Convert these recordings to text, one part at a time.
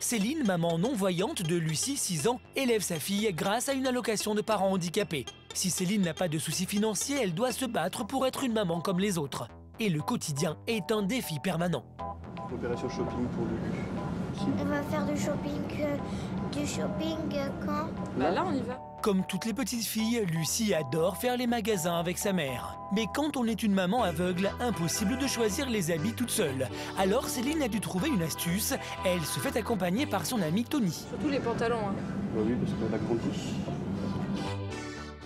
Céline, maman non-voyante de Lucie, 6 ans, élève sa fille grâce à une allocation de parents handicapés. Si Céline n'a pas de soucis financiers, elle doit se battre pour être une maman comme les autres. Et le quotidien est un défi permanent. Opération shopping pour Lulu. On va faire du shopping, euh, du shopping euh, quand? Bah là, on y va. Comme toutes les petites filles, Lucie adore faire les magasins avec sa mère. Mais quand on est une maman aveugle, impossible de choisir les habits toute seule. Alors Céline a dû trouver une astuce. Elle se fait accompagner par son ami Tony. Surtout les pantalons. hein. Bah oui, parce qu'elle a grandi.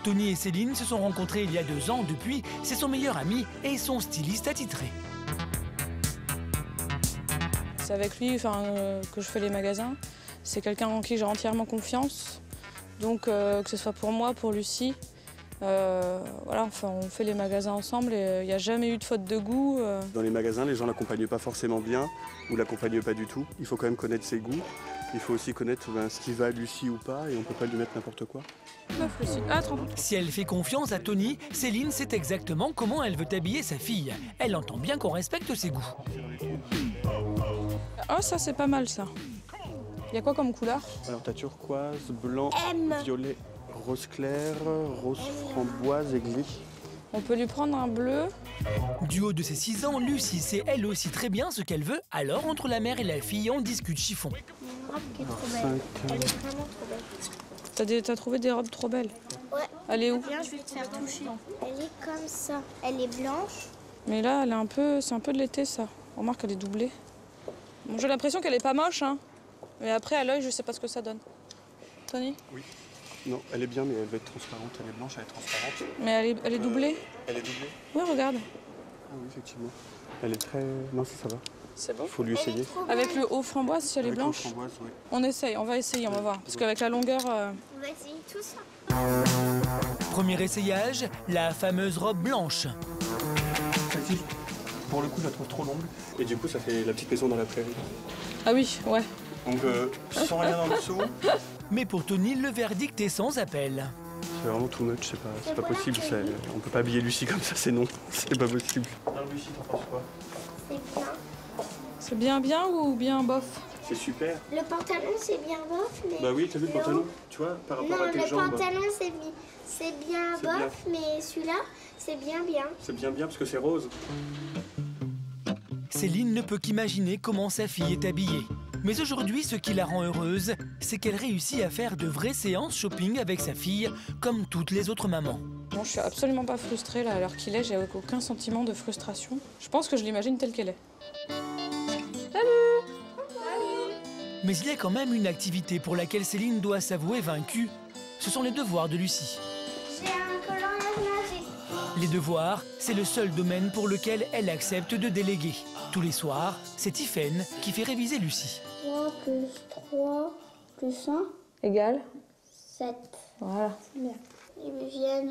Tony et Céline se sont rencontrés il y a deux ans. Depuis, c'est son meilleur ami et son styliste attitré. C'est avec lui enfin, euh, que je fais les magasins. C'est quelqu'un en qui j'ai entièrement confiance. Donc, euh, que ce soit pour moi, pour Lucie. euh, voilà, enfin, on fait les magasins ensemble et il n'y a jamais eu de faute de goût. euh. Dans les magasins, les gens l'accompagnent pas forcément bien ou l'accompagnent pas du tout. Il faut quand même connaître ses goûts. Il faut aussi connaître ben, ce qui va à Lucie ou pas et on peut pas lui mettre n'importe quoi. Ah, 30. Si elle fait confiance à Tony, Céline sait exactement comment elle veut habiller sa fille. Elle entend bien qu'on respecte ses goûts. Ah, ça, c'est pas mal, ça. Il y a quoi comme couleur Alors t'as turquoise, blanc, M. violet, rose clair, rose framboise et gris. On peut lui prendre un bleu. Du haut de ses 6 ans, Lucie sait elle aussi très bien ce qu'elle veut, alors entre la mère et la fille, on discute chiffon. Il y a une robe qui est trop belle. Cinq, Elle est vraiment trop belle. T'as trouvé des robes trop belles. Ouais. Elle est où Viens, je vais te faire toucher. Elle est comme ça. Elle est blanche. Mais là, elle est un peu, c'est un peu de l'été, ça. Remarque, elle est doublée. Bon, j'ai l'impression qu'elle est pas moche, hein. Mais après, à l'œil, je sais pas ce que ça donne. Tony? Non, elle est bien mais elle va être transparente. Elle est blanche, elle est transparente. Mais elle est, elle est doublée? Elle est doublée Oui, regarde. Ah oui, effectivement. Elle est très... Non, ça, ça va. C'est bon? Il faut lui essayer. Avec le haut framboise, si elle est Avec blanche, framboise, oui. on essaye, on va essayer, on va voir. Parce qu'avec la longueur, euh, On va essayer tout ça. Premier essayage, la fameuse robe blanche. Celle-ci, pour le coup, je la trouve trop longue. Et du coup, ça fait la petite maison dans la prairie. Ah oui, ouais. Donc, euh, sans rien en dessous, Mais pour Tony, le verdict est sans appel. c'est vraiment too much. C'est pas, c'est pas possible. On peut pas habiller Lucie comme ça, c'est non. C'est pas possible. Alors, Lucie, t'en penses quoi? C'est bien. C'est bien bien ou bien bof? C'est super. Le pantalon, c'est bien bof, mais... Bah oui, t'as vu le haut- pantalon Tu vois, par rapport Non, à tes le jambes. pantalon, c'est bi- c'est bien C'est bien. bof, mais celui-là, c'est bien bien. C'est bien bien parce que c'est rose. Céline ne peut qu'imaginer comment sa fille est habillée. Mais aujourd'hui, ce qui la rend heureuse, c'est qu'elle réussit à faire de vraies séances shopping avec sa fille, comme toutes les autres mamans. Bon, je suis absolument pas frustrée là, à l'heure qu'il est, j'ai aucun sentiment de frustration. Je pense que je l'imagine telle qu'elle est. Mais il y a quand même une activité pour laquelle Céline doit s'avouer vaincue. Ce sont les devoirs de Lucie. Les devoirs, c'est le seul domaine pour lequel elle accepte de déléguer. Tous les soirs, c'est Tiffaine qui fait réviser Lucie. 3 plus 3 plus 1, Égal 7. Voilà. Ils viennent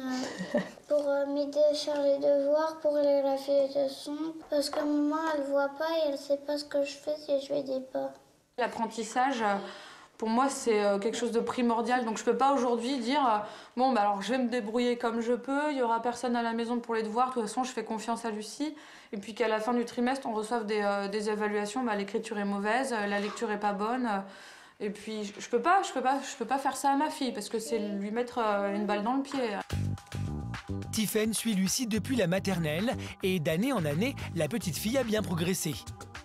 euh, pour euh, m'aider à faire les devoirs, pour les réflexions. Parce que maman, elle voit pas et elle sait pas ce que je fais si je aidais pas. L'apprentissage, euh, pour moi, c'est euh, quelque chose de primordial. Donc, je peux pas aujourd'hui dire euh, bon, bah alors je vais me débrouiller comme je peux. Il y aura personne à la maison pour les devoirs. De toute façon, je fais confiance à Lucie. Et puis qu'à la fin du trimestre, on reçoive des, euh, évaluations. Bah, l'écriture est mauvaise, la lecture est pas bonne. et puis, je- je peux pas, peux peux pas faire ça à ma fille parce que c'est lui mettre une balle dans le pied. Tiffaine suit Lucie depuis la maternelle et d'année en année, la petite fille a bien progressé.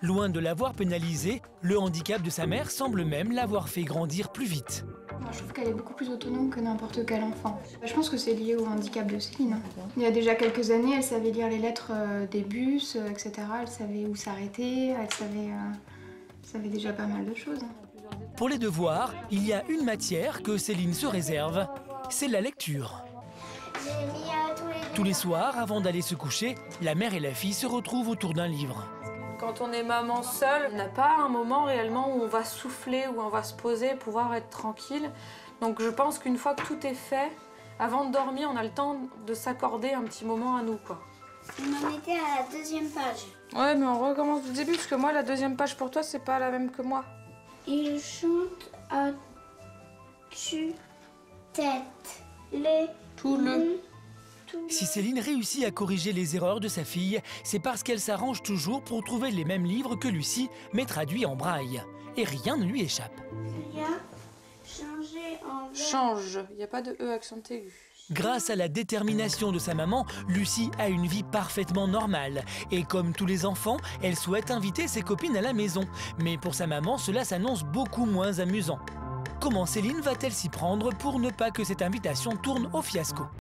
Loin de l'avoir pénalisée, le handicap de sa mère semble même l'avoir fait grandir plus vite. Moi, je trouve qu'elle est beaucoup plus autonome que n'importe quel enfant. Je pense que c'est lié au handicap de Céline. Il y a déjà quelques années, elle savait lire les lettres euh, des bus, euh, etc. Elle savait où s'arrêter, elle savait, euh, elle savait déjà pas mal de choses. Pour les devoirs, il y a une matière que Céline se réserve, c'est la lecture. Tous les soirs, avant d'aller se coucher, la mère et la fille se retrouvent autour d'un livre. Quand on est maman seule, on n'a pas un moment réellement où on va souffler, où on va se poser, pouvoir être tranquille. Donc je pense qu'une fois que tout est fait, avant de dormir, on a le temps de s'accorder un petit moment à nous, quoi. On en était à la deuxième page. Ouais, mais on recommence du début, parce que moi, la deuxième page pour toi, c'est pas la même que moi. Il chante à tue-tête. Les Tout le... Si Céline réussit à corriger les erreurs de sa fille, c'est parce qu'elle s'arrange toujours pour trouver les mêmes livres que Lucie, mais traduits en braille. et rien ne lui échappe. En. Change, il n'y a pas de E accent aigu. Grâce à la détermination de sa maman, Lucie a une vie parfaitement normale. Et comme tous les enfants, elle souhaite inviter ses copines à la maison. Mais pour sa maman, cela s'annonce beaucoup moins amusant. Comment Céline va-t-elle s'y prendre pour ne pas que cette invitation tourne au fiasco?